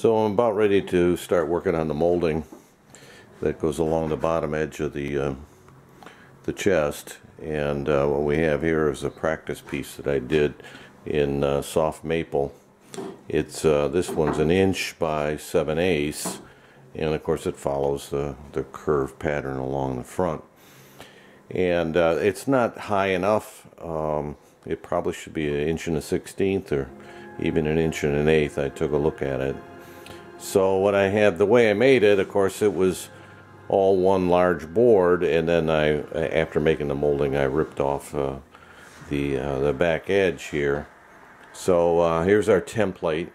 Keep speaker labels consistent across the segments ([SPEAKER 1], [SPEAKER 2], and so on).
[SPEAKER 1] So I'm about ready to start working on the molding that goes along the bottom edge of the uh, the chest. And uh, what we have here is a practice piece that I did in uh, soft maple. It's uh, this one's an inch by 7 eighths. And of course it follows the, the curved pattern along the front. And uh, it's not high enough. Um, it probably should be an inch and a sixteenth or even an inch and an eighth. I took a look at it so what I have, the way I made it, of course, it was all one large board, and then I, after making the molding, I ripped off uh, the uh, the back edge here. So uh, here's our template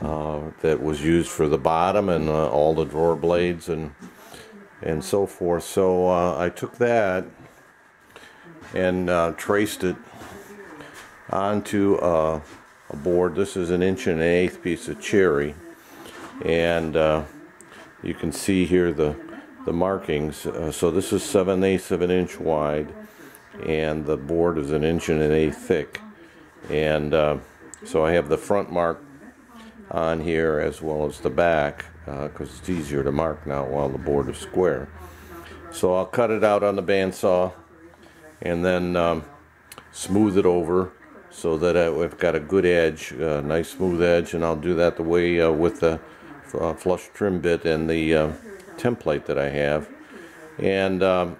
[SPEAKER 1] uh, that was used for the bottom and uh, all the drawer blades and and so forth. So uh, I took that and traced it onto a board. This is an inch and an eighth piece of cherry and uh, you can see here the the markings. Uh, so this is 7 eighths of an inch wide and the board is an inch and an eighth thick. And uh, so I have the front mark on here as well as the back because uh, it's easier to mark now while the board is square. So I'll cut it out on the bandsaw and then um, smooth it over so that I've got a good edge, a nice smooth edge, and I'll do that the way uh, with the uh, flush trim bit and the uh, template that I have. And um,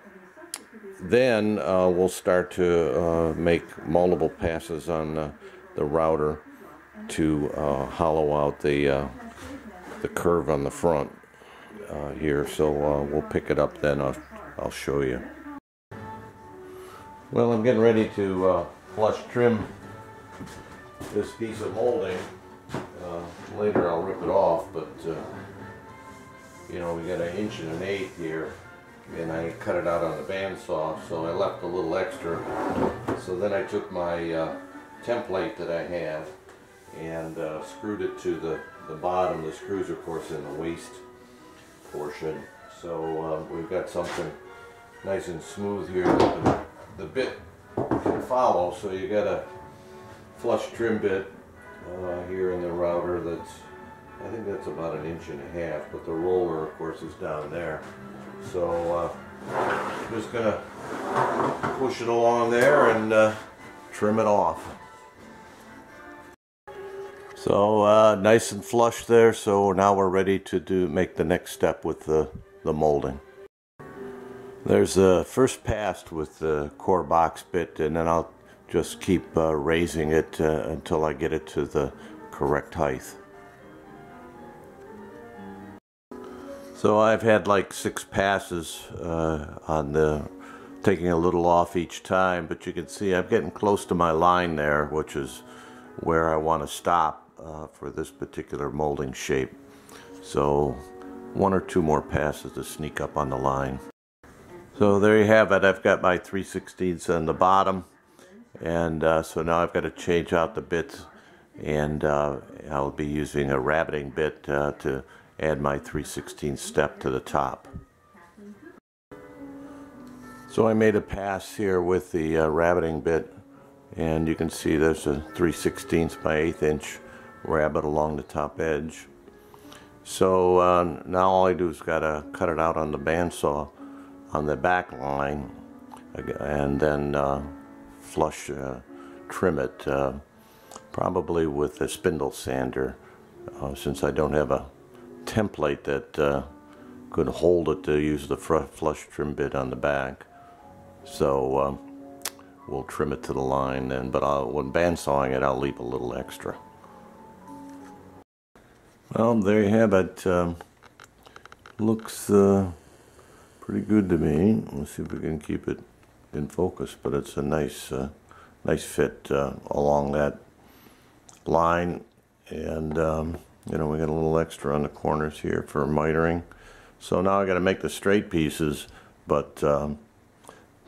[SPEAKER 1] then uh, we'll start to uh, make multiple passes on the router to uh, hollow out the, uh, the curve on the front here. So we'll pick it up then. I'll, I'll show you. Well, I'm getting ready to flush trim this piece of molding. Uh, later I'll rip it off, but uh, you know, we got an inch and an eighth here, and I cut it out on the bandsaw, so I left a little extra. So then I took my uh, template that I have and uh, screwed it to the, the bottom. The screws, of course, in the waste portion. So uh, we've got something nice and smooth here the, the bit can follow. So you got a flush trim bit uh, here in the router that's I think that's about an inch and a half but the roller of course is down there. So uh, just gonna push it along there and uh, trim it off. So uh, nice and flush there so now we're ready to do make the next step with the, the molding. There's a first pass with the core box bit and then I'll just keep uh, raising it uh, until I get it to the correct height. So I've had like six passes uh, on the taking a little off each time but you can see I'm getting close to my line there which is where I want to stop uh, for this particular molding shape. So one or two more passes to sneak up on the line. So there you have it. I've got my 3 16ths on the bottom and uh, so now I've got to change out the bits and uh, I'll be using a rabbeting bit uh, to add my 316 step to the top. So I made a pass here with the uh, rabbeting bit and you can see there's a 3 16 by 8 inch rabbet along the top edge. So uh, now all I do is got to cut it out on the bandsaw on the back line and then uh, flush uh, trim it, uh, probably with a spindle sander, uh, since I don't have a template that could hold it to use the flush trim bit on the back. So um, we'll trim it to the line then, but I'll, when bandsawing it, I'll leave a little extra. Well, there you have it. Um, looks uh, pretty good to me. Let's see if we can keep it in focus, but it's a nice, uh, nice fit uh, along that line. And, um, you know, we got a little extra on the corners here for mitering. So now I got to make the straight pieces, but um,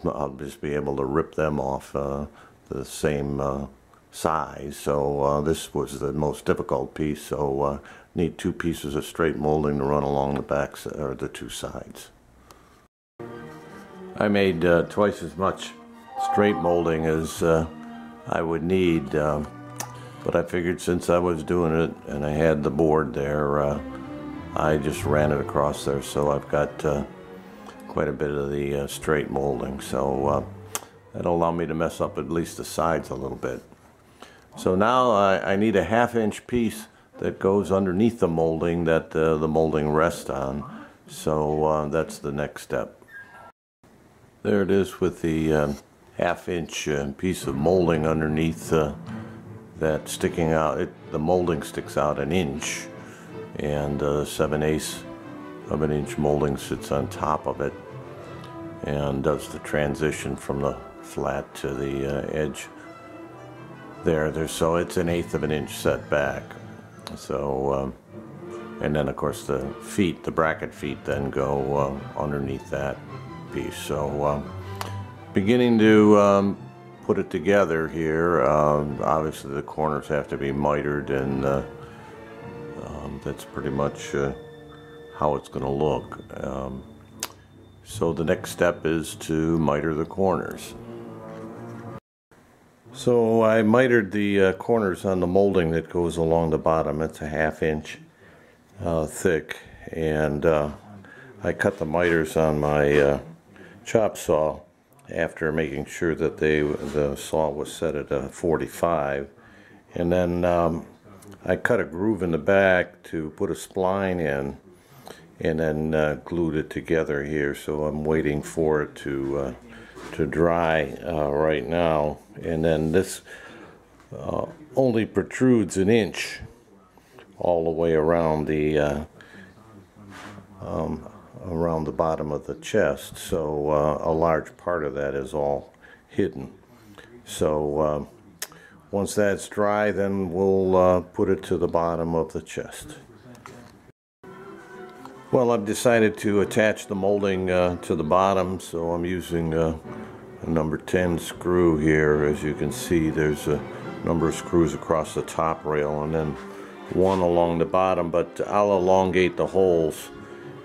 [SPEAKER 1] I'll just be able to rip them off uh, the same uh, size. So uh, this was the most difficult piece. So uh, need two pieces of straight molding to run along the backs or the two sides. I made uh, twice as much straight molding as uh, I would need. Um, But I figured since I was doing it and I had the board there, uh, I just ran it across there. So I've got uh, quite a bit of the uh, straight molding. So that'll allow me to mess up at least the sides a little bit. So now I, I need a half inch piece that goes underneath the molding that the molding rests on. So that's the next step. There it is with the um, half inch uh, piece of molding underneath uh, that sticking out. It, the molding sticks out an inch and uh, 7 eighths of an inch molding sits on top of it and does the transition from the flat to the uh, edge there. There, so it's an eighth of an inch set back. So, um, and then of course the feet, the bracket feet, then go uh, underneath that piece. So, um, beginning to um, put it together here. Um, obviously, the corners have to be mitered, and uh, um, that's pretty much uh, how it's going to look. Um, so the next step is to miter the corners. So I mitered the uh, corners on the molding that goes along the bottom. It's a half inch uh, thick and uh, I cut the miters on my uh, chop saw after making sure that they the saw was set at a 45 and then um, I cut a groove in the back to put a spline in and then uh, glued it together here. So I'm waiting for it to uh, to dry uh, right now. And then this uh, only protrudes an inch all the way around the uh, um, around the bottom of the chest so uh, a large part of that is all hidden so um, once that's dry then we'll uh, put it to the bottom of the chest well, I've decided to attach the molding uh, to the bottom, so I'm using uh, a number 10 screw here. As you can see, there's a number of screws across the top rail and then one along the bottom, but I'll elongate the holes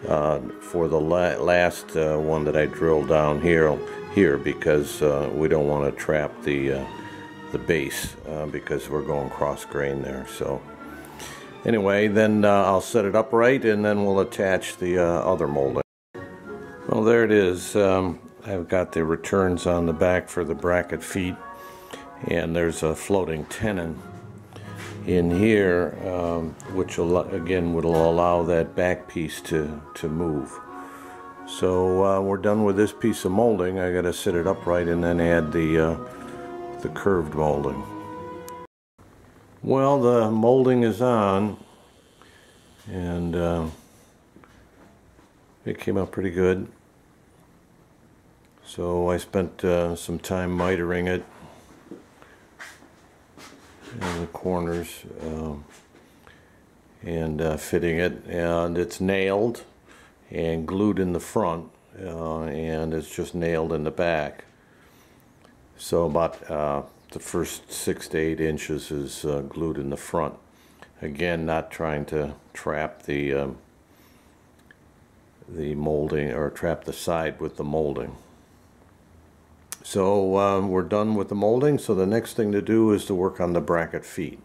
[SPEAKER 1] uh, for the la last uh, one that I drilled down here here because uh, we don't want to trap the uh, the base because we're going cross grain there. So Anyway, then uh, I'll set it upright and then we'll attach the uh, other molding. Well, there it is. Um, I've got the returns on the back for the bracket feet and there's a floating tenon in here um, which again will allow that back piece to, to move. So uh, we're done with this piece of molding. I got to set it upright and then add the, uh, the curved molding. Well, the molding is on, and uh, it came out pretty good. So I spent uh, some time mitering it in the corners uh, and uh, fitting it, and it's nailed and glued in the front, uh, and it's just nailed in the back. So about uh, the first six to eight inches is uh, glued in the front. Again, not trying to trap the um, the molding or trap the side with the molding. So um, we're done with the molding. So the next thing to do is to work on the bracket feet.